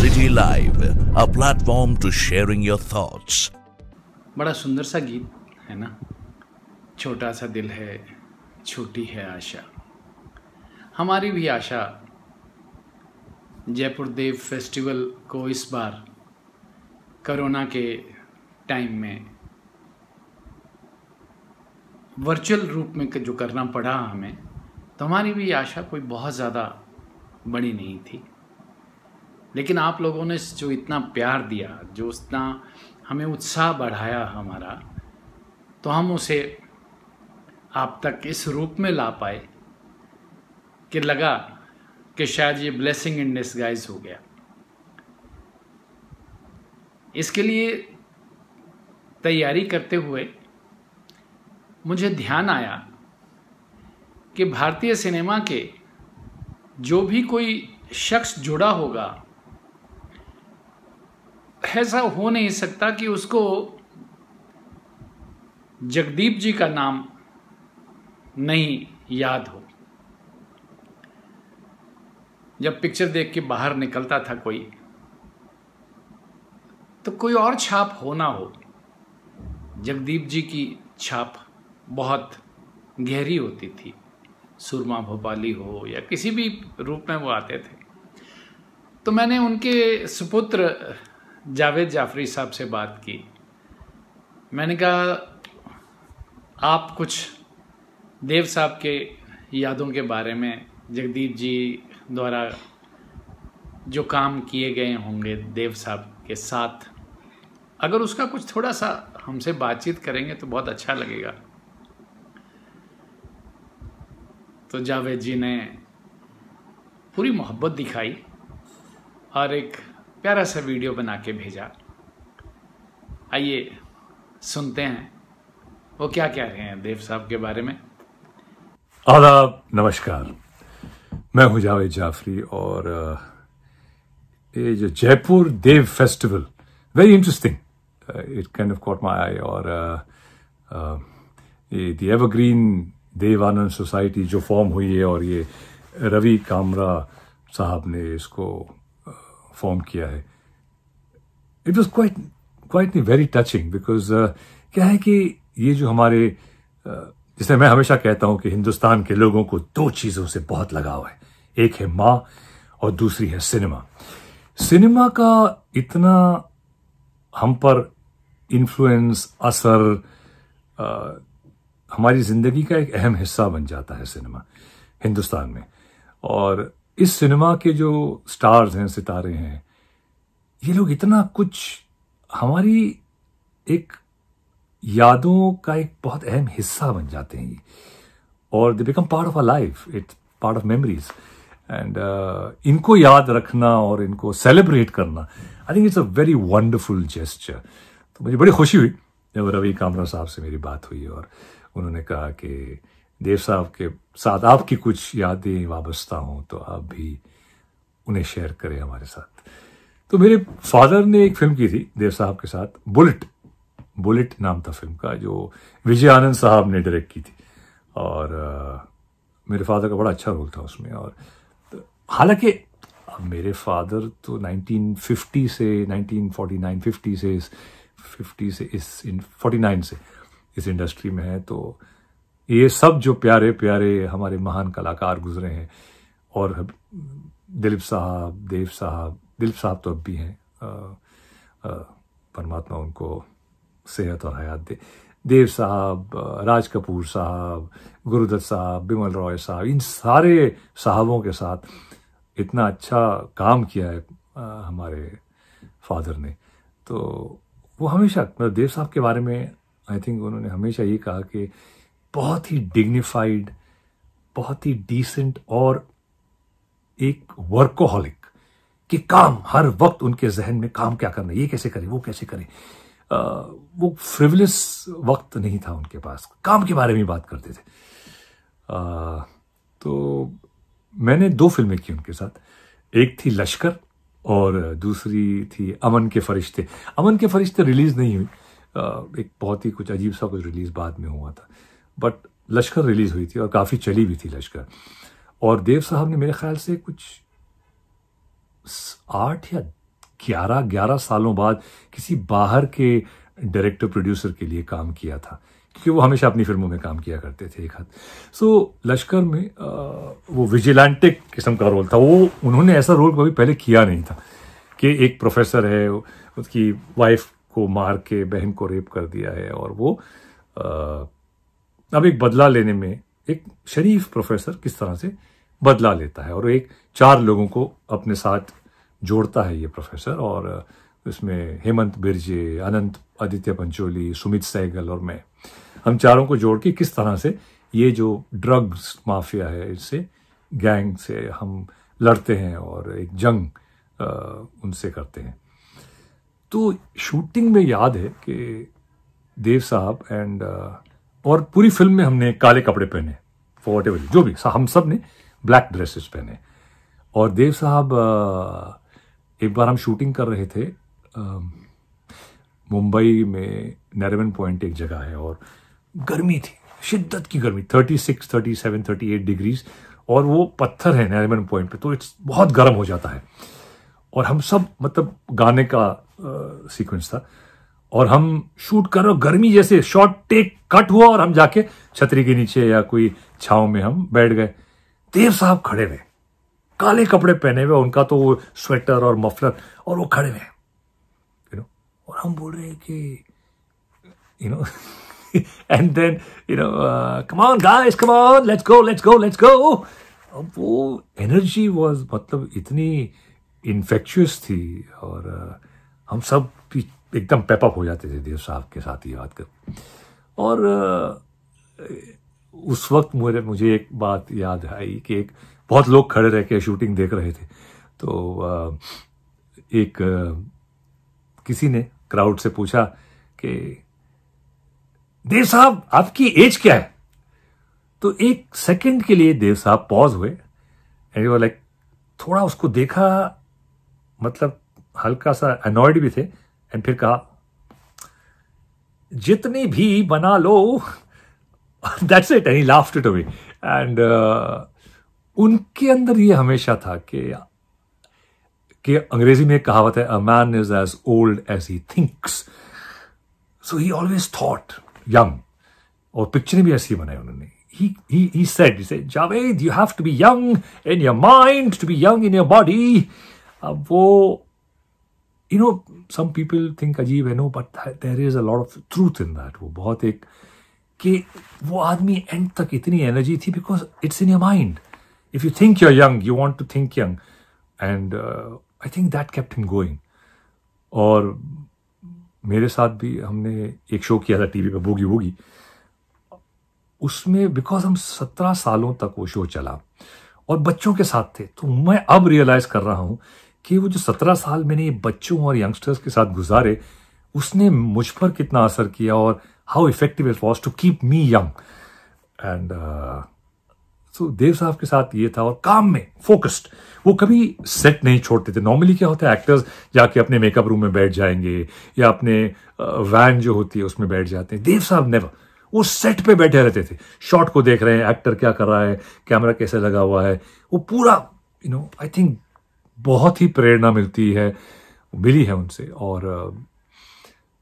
City Live, a platform to sharing your thoughts. बड़ा सुंदर सा गीत है ना? छोटा सा दिल है छोटी है आशा। हमारी भी आशा। जयपुर देव फेस्टिवल को इस बार कोरोना के टाइम में वर्चुअल रूप में जो करना पड़ा हमें तो हमारी भी आशा कोई बहुत ज़्यादा बड़ी नहीं थी। लेकिन आप लोगों ने जो इतना प्यार दिया, जो उतना हमें उत्साह बढ़ाया हमारा तो हम उसे आप तक इस रूप में ला पाए कि लगा कि शायद ये ब्लेसिंग इन डिसगाइज हो गया। इसके लिए तैयारी करते हुए मुझे ध्यान आया कि भारतीय सिनेमा के जो भी कोई शख्स जुड़ा होगा ऐसा हो नहीं सकता कि उसको जगदीप जी का नाम नहीं याद हो। जब पिक्चर देख के बाहर निकलता था कोई तो कोई और छाप हो ना हो। जगदीप जी की छाप बहुत गहरी होती थी। सुरमा भोपाली हो या किसी भी रूप में वो आते थे। तो मैंने उनके सुपुत्र जावेद जाफरी साहब से बात की। मैंने कहा, आप कुछ देव साहब के यादों के बारे में, जगदीप जी द्वारा जो काम किए गए होंगे देव साहब के साथ, अगर उसका कुछ थोड़ा सा हमसे बातचीत करेंगे तो बहुत अच्छा लगेगा। तो जावेद जी ने पूरी मोहब्बत दिखाई और एक प्यारा सा वीडियो बना के भेजा। आइए, सुनते हैं। वो क्या कह रहे हैं देव साहब के बारे में? आदाब, नमस्कार। मैं हूँ जावेद जाफरी और ये जो Jaipur Dev festival very interesting it kind of caught my eye और ये the evergreen Dev Anand society जो फॉर्म हुई है और ये रवि कामरा साहब ने इसको फॉर्म किया है it was quite quite very touching because क्या है कि ये जो हमारे जिसे मैं हमेशा कहता हूँ कि हिंदुस्तान के लोगों को दो चीज़ों से बहुत लगाव है एक है माँ और दूसरी है सिनेमा सिनेमा का इतना हम पर इन्फ्लुएंस असर आ, हमारी ज़िंदगी का एक अहम हिस्सा बन जाता है सिनेमा हिंदुस्तान में और इस सिनेमा के जो स्टार्स हैं, सितारे हैं, ये लोग इतना कुछ, हमारी एक यादों का एक बहुत अहम हिस्सा बन जाते हैं और they become part of a life it's part of memories and इनको याद रखना और इनको सेलिब्रेट करना I think it's a very wonderful gesture तो मुझे बड़ी खुशी हुई जब रवि कामरा साहब से मेरी बात हुई और उन्होंने कहा कि देव साहब के साथ आपकी कुछ यादें वाबस्ता हों तो आप भी उन्हें शेयर करें हमारे साथ। तो मेरे फादर ने एक फ़िल्म की थी देव साहब के साथ बुलेट बुलेट नाम था फ़िल्म का जो विजय आनंद साहब ने डायरेक्ट की थी। और आ, मेरे फादर का बड़ा अच्छा रोल था उसमें और तो, हालाँकि मेरे फादर तो 1950 से 1949 50 से 50 से इस इन 49 से इस इंडस्ट्री में है तो ये सब जो प्यारे प्यारे हमारे महान कलाकार गुजरे हैं, और दिलीप साहब, देव साहब, दिलीप साहब तो अब भी हैं परमात्मा उनको सेहत और हयात दे। देव साहब राज कपूर साहब, गुरुदत्त साहब, बिमल रॉय साहब, इन सारे साहबों के साथ इतना अच्छा काम किया है हमारे फादर ने। तो वो हमेशा मतलब देव साहब के बारे में आई थिंक उन्होंने हमेशा ये कहा कि बहुत ही डिग्निफाइड बहुत ही डिसेंट और एक वर्कोहलिक कि काम हर वक्त उनके जहन में काम क्या करना ये कैसे करें वो कैसे करें। वो फ्रिवलिस वक्त नहीं था उनके पास। काम के बारे में बात करते थे। आ, तो मैंने दो फ़िल्में की उनके साथ। एक थी लश्कर और दूसरी थी अमन के फरिश्ते। अमन के फरिश्ते रिलीज़ नहीं हुई। एक बहुत ही कुछ अजीब सा कुछ रिलीज़ बाद में हुआ था। बट लश्कर रिलीज़ हुई थी और काफ़ी चली भी थी लश्कर। और देव साहब ने मेरे ख्याल से कुछ आठ या ग्यारह ग्यारह सालों बाद किसी बाहर के डायरेक्टर प्रोड्यूसर के लिए काम किया था क्योंकि वो हमेशा अपनी फ़िल्मों में काम किया करते थे एक हद। सो so, लश्कर में आ, वो विजिलेंटिक किस्म का रोल था। वो उन्होंने ऐसा रोल कभी पहले किया नहीं था कि एक प्रोफेसर है उसकी वाइफ को मार के बहन को रेप कर दिया है और वो आ, अब एक बदला लेने में एक शरीफ प्रोफेसर किस तरह से बदला लेता है और एक चार लोगों को अपने साथ जोड़ता है ये प्रोफेसर और इसमें हेमंत बिरजे, अनंत, आदित्य पंचोली, सुमित सहगल और मैं। हम चारों को जोड़ के किस तरह से ये जो ड्रग्स माफिया है, इससे गैंग से हम लड़ते हैं और एक जंग उनसे करते हैं। तो शूटिंग में याद है कि देव साहब एंड और पूरी फ़िल्म में हमने काले कपड़े पहने फॉर वट एवर जो भी हम सबने ब्लैक ड्रेसेस पहने। और देव साहब एक बार हम शूटिंग कर रहे थे मुंबई में नरेवन पॉइंट एक जगह है और गर्मी थी शिद्दत की गर्मी 36, 37, 38 डिग्रीज और वो पत्थर है नैरिमन पॉइंट पे तो इट्स बहुत गर्म हो जाता है। और हम सब मतलब गाने का सीक्वेंस था। और हम शूट कर रहे हो गर्मी जैसे शॉर्ट टेक कट हुआ और हम जाके छतरी के नीचे या कोई छाव में हम बैठ गए। देव साहब खड़े हुए। काले कपड़े पहने हुए उनका तो वो स्वेटर और मफलर और वो खड़े हुए। यू नो और हम बोल रहे हैं कि you know and then you know come on guys come on let's go let's go let's go वो एनर्जी वाज मतलब इतनी इन्फेक्चुअस थी और uh, हम सब एकदम पेपअप हो जाते थे देव साहब के साथ ये बात कर। और, उस वक्त मुझे मुझे एक बात याद आई कि एक, बहुत लोग खड़े रह के शूटिंग देख रहे थे। तो एक किसी ने क्राउड से पूछा कि, देव साहब, आपकी एज क्या है? तो एक सेकंड के लिए देव साहब पॉज हुए एंड लाइक थोड़ा उसको देखा मतलब हल्का सा अनॉयड भी थे एंड फिर कहा, जितनी भी बना लो that's it any laughed it away and उनके अंदर ये हमेशा था कि कि अंग्रेज़ी में कहावत है a man is as old as he thinks so he always thought young और पिक्चरें भी ऐसी बनाई उन्होंने। He he he said he said, Javed, you have to be young in your mind, to be अब वो you know, some people think अजीब है, no, but there is a lot of truth in that. वो बहुत एक, कि वो आदमी एंड तक इतनी एनर्जी थी because it's in your mind if you think you're young you want to think young and I think that kept him going और मेरे साथ भी हमने एक शो किया था टीवी पे बोगी बोगी उसमें बिकॉज़ हम सत्रह सालों तक वो शो चला। और बच्चों के साथ थे। तो मैं अब रियलाइज़ कर रहा हूँ कि वो जो सत्रह साल मैंने बच्चों और यंगस्टर्स के साथ गुजारे, उसने मुझ पर कितना असर किया और how effective it was to keep me young and so Dev साहब के साथ ये था और काम में फोकस्ड वो कभी सेट नहीं छोड़ते थे. नॉर्मली क्या होता है एक्टर्स जाके अपने मेकअप रूम में बैठ जाएँगे या अपने वैन जो होती है उसमें बैठ जाते हैं. देव साहब नेवर वो सेट पे बैठे रहते थे. शॉट को देख रहे हैं एक्टर क्या कर रहा है कैमरा कैसे लगा हुआ है. वो पूरा यू नो आई थिंक बहुत ही प्रेरणा मिलती है मिली है उनसे। और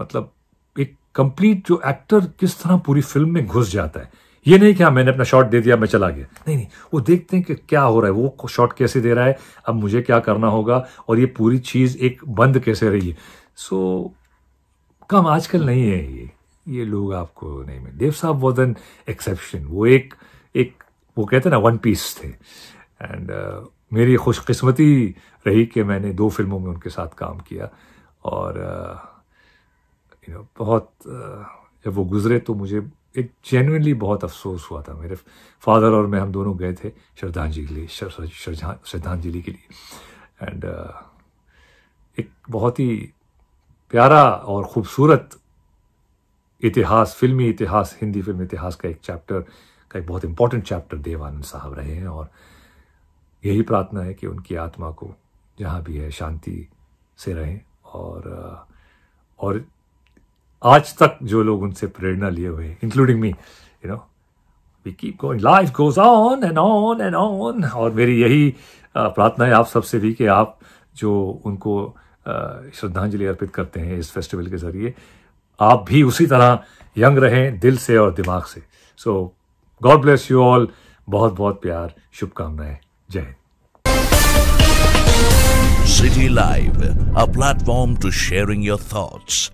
मतलब एक कंप्लीट जो एक्टर किस तरह पूरी फ़िल्म में घुस जाता है। ये नहीं कि हाँ मैंने अपना शॉट दे दिया मैं चला गया। नहीं नहीं वो देखते हैं कि क्या हो रहा है। वो शॉट कैसे दे रहा है अब मुझे क्या करना होगा और ये पूरी चीज़ एक बंद कैसे रही है। सो so, कम आजकल नहीं है ये। ये लोग आपको नहीं मिले। देव साहब वॉज़ एन एक्सेप्शन वो एक एक वो कहते ना वन पीस थे। एंड मेरी खुशकिस्मती रही कि मैंने दो फ़िल्मों में उनके साथ काम किया और यू uh, नो बहुत uh, जब वो गुजरे तो मुझे एक जेनुअनली बहुत अफसोस हुआ था मेरे फादर और मैं हम दोनों गए थे श्रद्धांजलि के लिए श्रद्धांजलि के लिए। एंड uh, एक बहुत ही प्यारा और खूबसूरत इतिहास फिल्मी इतिहास हिंदी फ़िल्म इतिहास का एक चैप्टर का एक बहुत इंपॉर्टेंट चैप्टर देवानंद साहब रहे हैं और यही प्रार्थना है कि उनकी आत्मा को जहाँ भी है शांति से रहें और और आज तक जो लोग उनसे प्रेरणा लिए हुए including me you know we keep going life goes on and on and on और मेरी यही प्रार्थना है आप सबसे भी कि आप जो उनको श्रद्धांजलि अर्पित करते हैं इस फेस्टिवल के ज़रिए, आप भी उसी तरह यंग रहें दिल से और दिमाग से। So God bless you all बहुत बहुत प्यार, शुभकामनाएँ। City Live, a platform to sharing your thoughts.